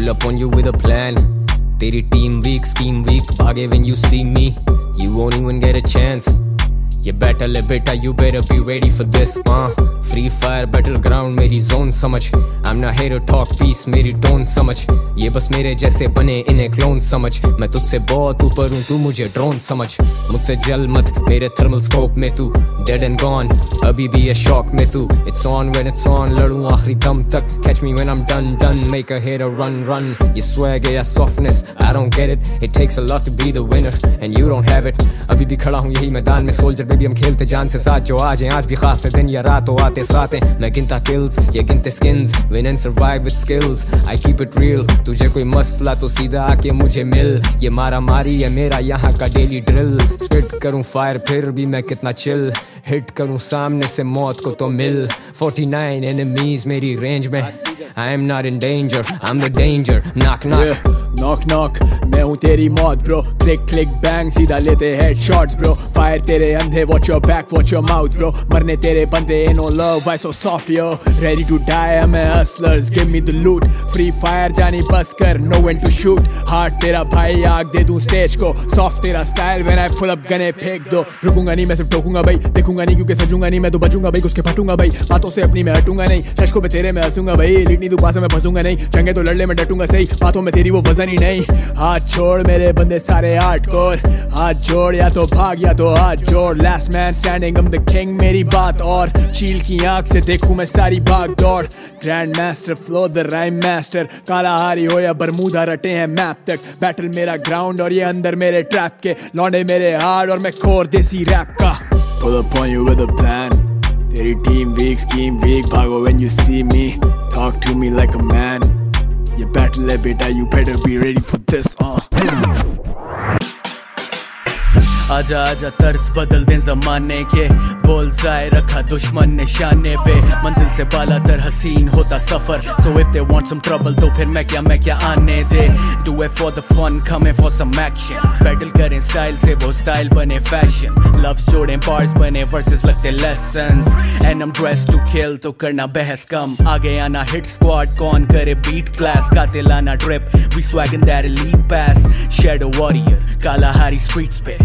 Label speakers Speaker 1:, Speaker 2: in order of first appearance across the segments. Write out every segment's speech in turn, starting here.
Speaker 1: Pull up on you with a plan. Teri team weak, scheme weak. Bhage when you see me. You won't even get a chance. ये battle है बेटा you be ready for this uh free fire battle ground मेरी zone समझ I am not here to talk peace मेरी tone समझ ये बस मेरे जैसे बने इन्हें क्लोन समझ मैं तुझसे बहुत ऊपर हूँ तू मुझे ड्रोन समझ मुझसे जल मत मेरे थर्मल स्कोप में तू डेड एंड गॉन अभी भी ये शॉक में तू। It's on when it's on लड़ूं आखिरी दम तक। Catch me when I am done done make a hit run run ये स्वैग या softness I don't get it it takes a lot to be the winner and you don't have it अभी भी खड़ा हूँ यही मैदान में soldier baby हम खेलते जान से साथ। जो आज हैं, आज भी खास है, दिन या रात हो आते साथ हैं। मैं गिनता किल्स ये गिनते skins win and survive with skills I keep it real तुझे कोई मसला तो सीधा आके मुझे मिल। ये मारा मारी है मेरा यहाँ का डेली ड्रिल स्पिट करूँ फायर फिर भी मैं कितना चिल हिट करूँ सामने से मौत को तो मिल 49 एनिमीज मेरी रेंज में I am not in danger I am the danger knock knock
Speaker 2: knock knock मैं हूँ तेरी मौत ब्रो क्लिक क्लिक बैंग सीधा लेते हेड शॉट्स ब्रो फायर तेरे अंधे watch your back watch your mouth bro मरने तेरे बंदे no love why so soft yo ready to die I am hustlers give me the loot free fire जानी बस कर know when to shoot heart तेरा भाई, आग दे दूँ स्टेज को. सॉफ्ट तेरा style when I pull up गने फेंक दो. रुकूँगा नहीं, मैं सिर्फ़ ठोकूँगा, भाई. देखूँगा नहीं, क्योंकि सजूँगा नहीं, मैं तो बचूँगा भाई. उसके फटूँगा, भाई. बातों से अपनी मैं हटूँगा नहीं। शशकों पे तेरे में हंसूँगा भाई। लिटनी तू पास में फंसूँगा नहीं। चंगे तो लड़ले में डटूँगा, सही। बातों में तेरी वो वज़न ही नहीं। हाथ छोड़ मेरे बंदे सारे हार्ड कोर हाथ जोड़ या तो भाग या तो हाथ जोड़। Last man standing am the king मेरी बात और। चील की आँख से देखूँ मैं सारी भाग दौड़। Grand master flow the rhyme master काला हारी हो या बरमूदा रटे हैं मैप तक। बैटल मेरा ग्राउंड और ये अंदर मेरे ट्रैप के। लौंडे मेरे हार्ड और मैं कोर देसी रैप का। Pull up on you with a plan Dirty team, weak scheme, weak Bhago when you see me Talk to me like a man. You better let beta, you better be ready for this, uh.
Speaker 3: आजा आजा, तर्ज बदल दे जमाने के। बोल जाए, रखा दुश्मन निशाने पे। मंजिल से बाला तर हसीन होता सफ़र। So if they want some trouble तो फिर मैं क्या मैं क्या आने दे? Do it for the fun coming for some action battle करें स्टाइल से, वो स्टाइल बने फ़ैशन लव जोड़े पार्ट्स बने वर्सेस लगते lessons and am dress to kill तो करना बहस कम. आगे आना हिट स्क्वाड कौन करे बीट क्लास गाते लाना drip we swaggin that elite pass shadow warrior काला हारी स्ट्रीट्स पे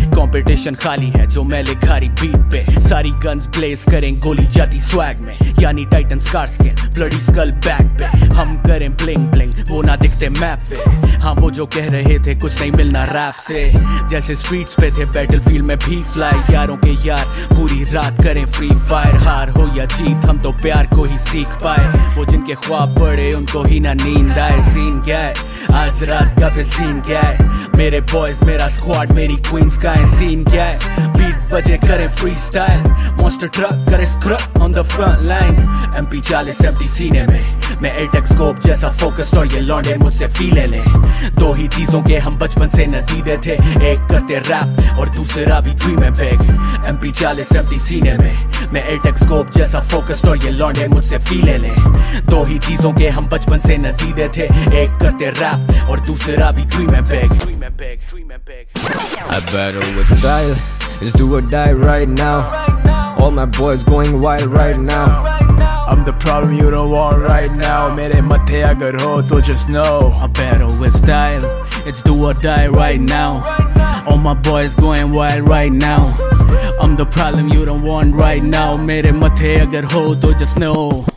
Speaker 3: कंपटीशन खाली है जो मैं लिखारी बीट पे। सारी गन्स ब्लेज करें गोली जाती स्वैग में। यानी titan scar skin bloody skull back पे। हम करें ब्लिंग ब्लिंग वो ना दिखते मैप पे। हाँ वो जो कह रहे थे, कुछ नहीं मिलना रैप से। जैसे स्ट्रीट्स पे थे बैटल फ़ील्ड में भी फ्लाई यारों के यार, पूरी रात करें फ्री फायर हार हो या जीत, हम तो प्यार को ही सीख पाए। वो जिनके ख्वाब पड़े, उनको ही ना नींद आए। सीन क्या है? आज रात का फिर सीन क्या है? मेरे बॉयज़ मेरा स्क्वाड मेरी क्वींस का है सीन क्या है? बीट बजे करे फ्री स्टाइल मॉन्स्टर ट्रक करे स्क्रक on the front line MP चालीस एमटी सीने में। मैं एटेक स्कोप जैसा फोकस्ड और ये लौंडे मुझसे फीले ले दो ही चीज़ों के हम बचपन से नतीदे थे एक करते रैप और दूसरा भी ड्रीम है बिग एमपी चालीस एमटी सीने में मैं एटेक स्कोप जैसा फोकस्ड और ये लौंडे मुझसे फीले ले दो ही चीज़ों के हम बचपन से नतीदे थे एक करते रैप और दूसरा भी ड्रीम है big
Speaker 1: I battle with style. It's do or die right now. All my boys going wild right now.
Speaker 2: I'm the problem you don't want right now मेरे मत्थे अगर हो तो just know
Speaker 3: I battle with style. It's do or die right now. All my boys going wild right now. I'm the problem you don't want right now. मेरे मथे अगर हो तो just know.